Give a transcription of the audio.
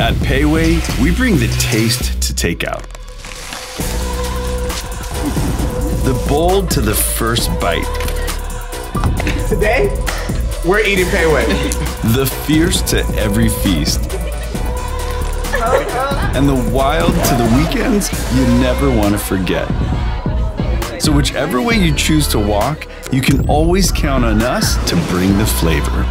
At Pei Wei, we bring the taste to takeout. The bold to the first bite. Today, we're eating Pei Wei. The fierce to every feast. And the wild to the weekends you never want to forget. So, whichever way you choose to walk, you can always count on us to bring the flavor.